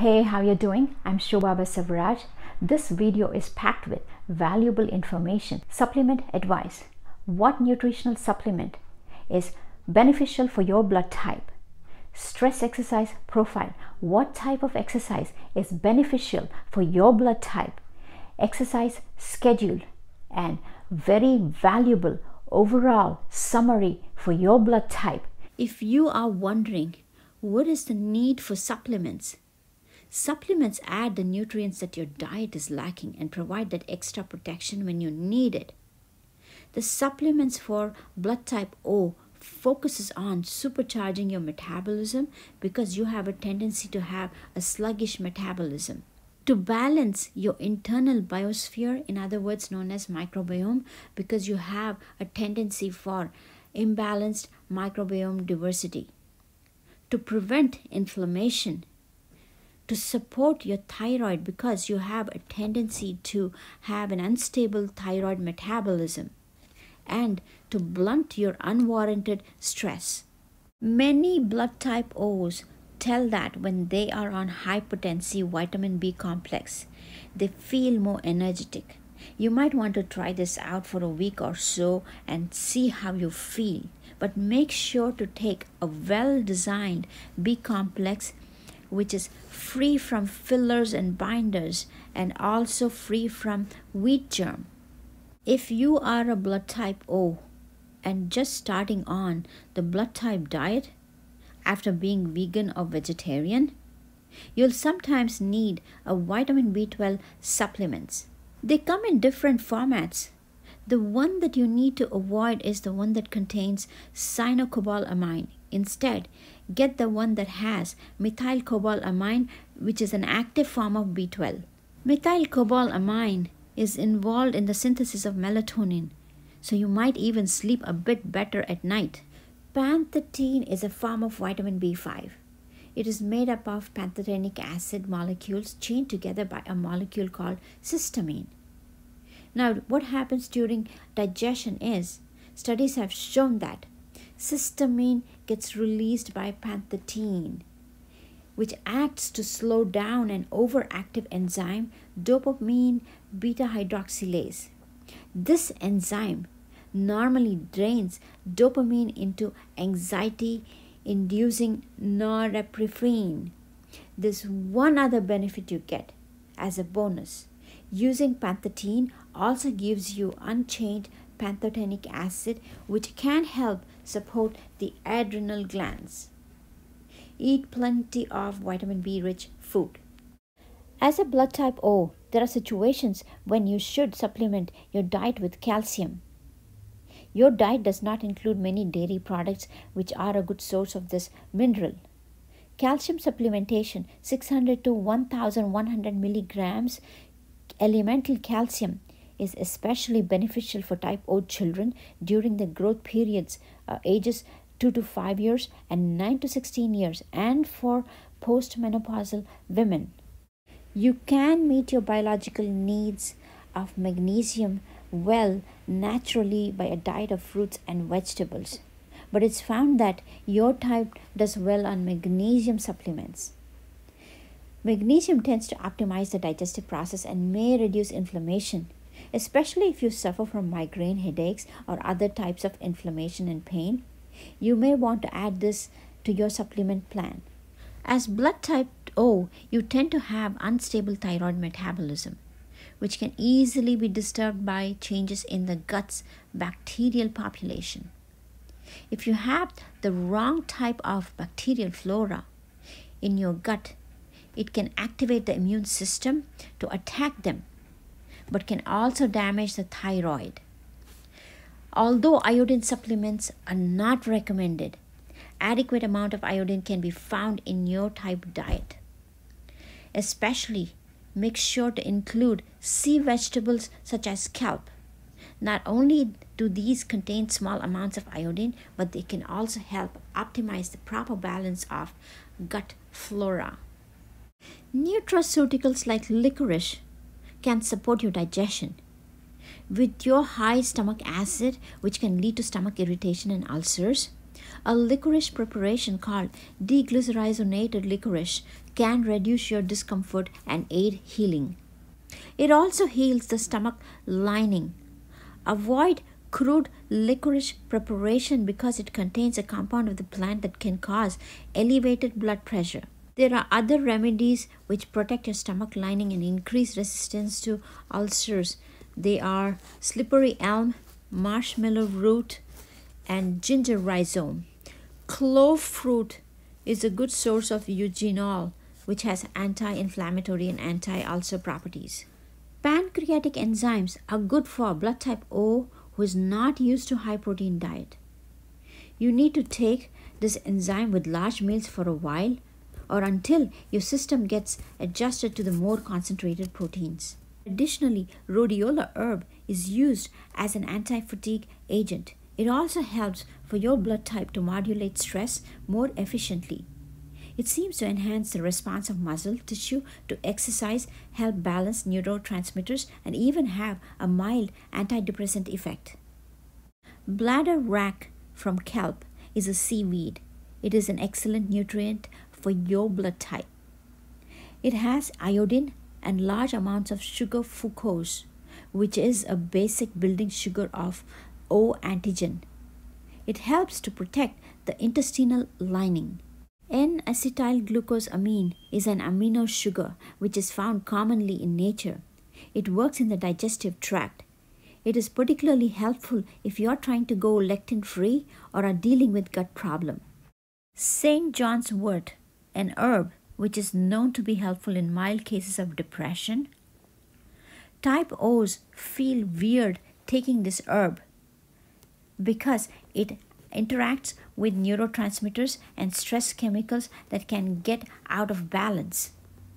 Hey, how you doing? I'm Shobha Savaraj. This video is packed with valuable information. Supplement advice. What nutritional supplement is beneficial for your blood type? Stress exercise profile. What type of exercise is beneficial for your blood type? Exercise schedule and very valuable overall summary for your blood type. If you are wondering what is the need for supplements, Supplements add the nutrients that your diet is lacking and provide that extra protection when you need it. The supplements for blood type O focuses on supercharging your metabolism because you have a tendency to have a sluggish metabolism. To balance your internal biosphere, in other words, known as microbiome, because you have a tendency for imbalanced microbiome diversity. To prevent inflammation, to support your thyroid because you have a tendency to have an unstable thyroid metabolism and to blunt your unwarranted stress. Many blood type O's tell that when they are on high potency vitamin B complex, they feel more energetic. You might want to try this out for a week or so and see how you feel. But make sure to take a well designed B complex which is free from fillers and binders and also free from wheat germ. If you are a blood type O and just starting on the blood type diet after being vegan or vegetarian, you'll sometimes need a vitamin B12 supplements. They come in different formats. The one that you need to avoid is the one that contains cyanocobalamin. Instead, get the one that has methylcobalamin, which is an active form of B12. Methylcobalamin is involved in the synthesis of melatonin, so you might even sleep a bit better at night. Pantethine is a form of vitamin B5. It is made up of pantothenic acid molecules chained together by a molecule called cysteamine. Now, what happens during digestion is studies have shown that cysteamine gets released by pantethine, which acts to slow down an overactive enzyme, dopamine beta hydroxylase. This enzyme normally drains dopamine into anxiety inducing norepinephrine. There's one other benefit you get as a bonus. Using pantethine also gives you unchained pantothenic acid, which can help support the adrenal glands. Eat plenty of vitamin B rich food. As a blood type O, there are situations when you should supplement your diet with calcium. Your diet does not include many dairy products, which are a good source of this mineral. Calcium supplementation 600 to 1100 milligrams elemental calcium is especially beneficial for type O children during the growth periods, uh, ages 2 to 5 years and 9 to 16 years, and for postmenopausal women. You can meet your biological needs of magnesium well naturally by a diet of fruits and vegetables. But it's found that your type does well on magnesium supplements. Magnesium tends to optimize the digestive process and may reduce inflammation especially if you suffer from migraine headaches or other types of inflammation and pain. You may want to add this to your supplement plan. As blood type O, you tend to have unstable thyroid metabolism, which can easily be disturbed by changes in the gut's bacterial population. If you have the wrong type of bacterial flora in your gut, it can activate the immune system to attack them but can also damage the thyroid. Although iodine supplements are not recommended, adequate amount of iodine can be found in your type diet. Especially make sure to include sea vegetables such as kelp. Not only do these contain small amounts of iodine, but they can also help optimize the proper balance of gut flora. Nutraceuticals like licorice can support your digestion. With your high stomach acid, which can lead to stomach irritation and ulcers, A licorice preparation called deglycyrrhizinated licorice can reduce your discomfort and aid healing. It also heals the stomach lining. Avoid crude licorice preparation because it contains a compound of the plant that can cause elevated blood pressure. There are other remedies which protect your stomach lining and increase resistance to ulcers. They are slippery elm, marshmallow root, and ginger rhizome. Clove fruit is a good source of eugenol, which has anti inflammatory and anti ulcer properties. Pancreatic enzymes are good for blood type O who is not used to high protein diet. You need to take this enzyme with large meals for a while or until your system gets adjusted to the more concentrated proteins. Additionally, rhodiola herb is used as an anti fatigue agent. It also helps for your blood type to modulate stress more efficiently. It seems to enhance the response of muscle tissue to exercise, help balance neurotransmitters, and even have a mild antidepressant effect. Bladderwrack from kelp is a seaweed. It is an excellent nutrient for your blood type. It has iodine and large amounts of sugar fucose, which is a basic building sugar of O antigen. It helps to protect the intestinal lining. N-acetylglucosamine is an amino sugar which is found commonly in nature. It works in the digestive tract. It is particularly helpful if you are trying to go lectin free or are dealing with gut problem. St. John's wort, an herb which is known to be helpful in mild cases of depression. Type O's feel weird taking this herb because it interacts with neurotransmitters and stress chemicals that can get out of balance.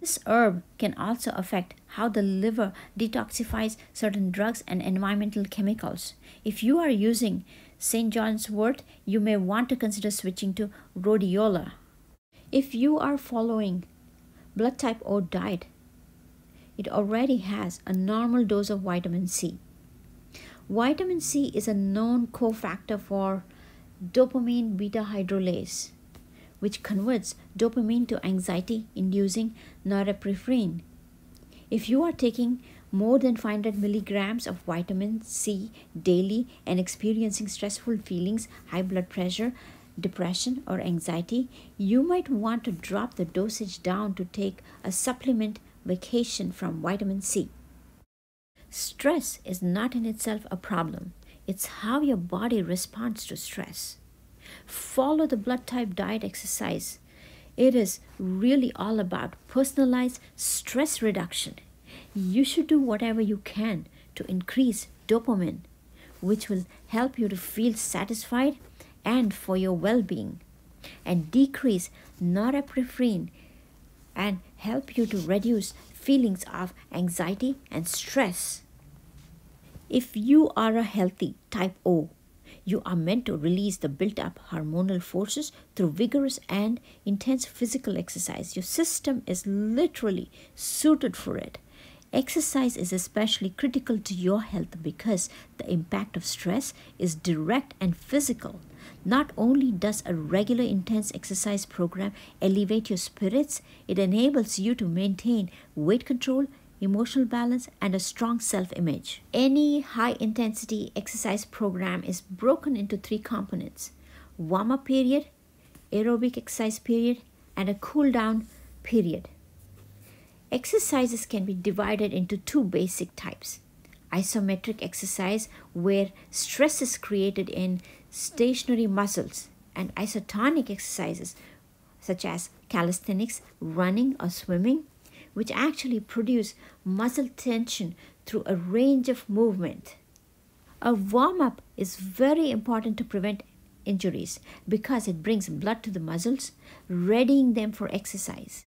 This herb can also affect how the liver detoxifies certain drugs and environmental chemicals. If you are using St. John's wort, you may want to consider switching to rhodiola. If you are following blood type O diet, it already has a normal dose of vitamin C. Vitamin C is a known cofactor for dopamine beta hydroxylase, which converts dopamine to anxiety inducing norepinephrine. If you are taking more than 500 milligrams of vitamin C daily and experiencing stressful feelings, high blood pressure, depression, or anxiety, you might want to drop the dosage down to take a supplement vacation from vitamin C. Stress is not in itself a problem. It's how your body responds to stress. Follow the blood type diet exercise. It is really all about personalized stress reduction. You should do whatever you can to increase dopamine, which will help you to feel satisfied and for your well being, and decrease norepinephrine and help you to reduce feelings of anxiety and stress. If you are a healthy type O, you are meant to release the built up hormonal forces through vigorous and intense physical exercise. Your system is literally suited for it. Exercise is especially critical to your health because the impact of stress is direct and physical. Not only does a regular intense exercise program elevate your spirits, it enables you to maintain weight control emotional balance, and a strong self image. Any high intensity exercise program is broken into three components warm up period, aerobic exercise period, and a cool down period. Exercises can be divided into two basic types isometric exercise, where stress is created in stationary muscles, and isotonic exercises, such as calisthenics, running, or swimming which actually produce muscle tension through a range of movement. A warm up is very important to prevent injuries because it brings blood to the muscles, readying them for exercise.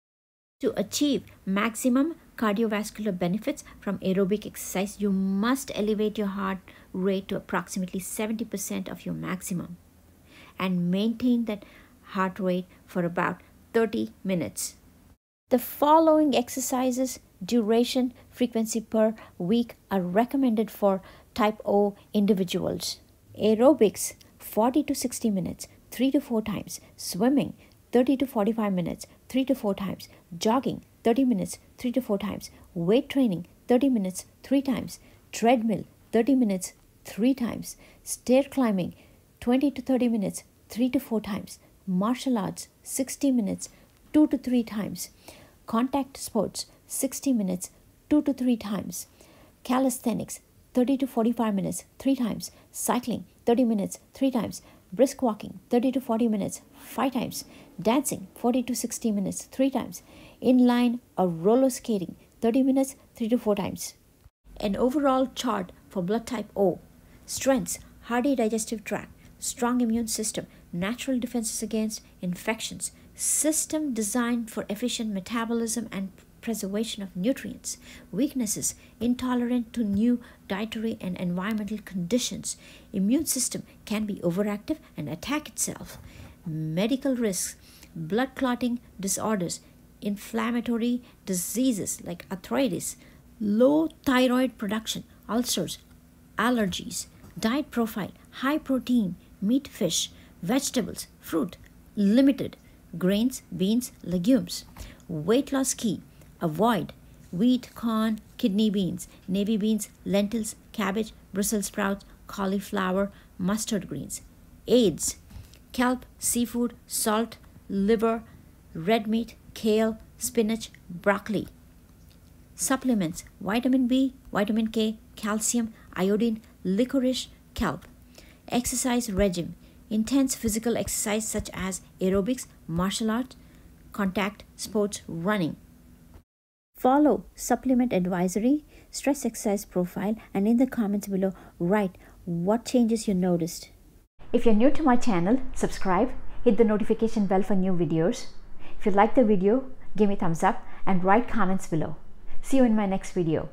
To achieve maximum cardiovascular benefits from aerobic exercise, you must elevate your heart rate to approximately 70% of your maximum and maintain that heart rate for about 30 minutes. The following exercises, duration, frequency per week are recommended for type O individuals. Aerobics 40 to 60 minutes, 3 to 4 times, swimming 30 to 45 minutes, 3 to 4 times, jogging 30 minutes, 3 to 4 times, weight training 30 minutes, 3 times, treadmill 30 minutes, 3 times, stair climbing 20 to 30 minutes, 3 to 4 times, martial arts 60 minutes, 2 to 3 times, contact sports 60 minutes, 2 to 3 times, calisthenics 30 to 45 minutes, 3 times, cycling 30 minutes, 3 times, brisk walking 30 to 40 minutes, 5 times, dancing 40 to 60 minutes, 3 times, inline or roller skating 30 minutes, 3 to 4 times. An overall chart for blood type O. Strengths, hardy digestive tract, strong immune system, natural defenses against infections, system designed for efficient metabolism and preservation of nutrients, weaknesses, intolerant to new dietary and environmental conditions, immune system can be overactive and attack itself, medical risks, blood clotting disorders, inflammatory diseases like arthritis, low thyroid production, ulcers, allergies, diet profile, high protein, meat, fish, vegetables, fruit, limited, grains, beans, legumes. Weight loss key avoid wheat, corn, kidney beans, navy beans, lentils, cabbage, Brussels sprouts, cauliflower, mustard greens. AIDS kelp, seafood, salt, liver, red meat, kale, spinach, broccoli. Supplements vitamin B, vitamin K, calcium, iodine, licorice, kelp. Exercise regime intense physical exercise such as aerobics, martial arts, contact sports, running. Follow supplement advisory, stress exercise profile, and in the comments below, write what changes you noticed. If you're new to my channel, subscribe, hit the notification bell for new videos. If you like the video, give me thumbs up and write comments below. See you in my next video.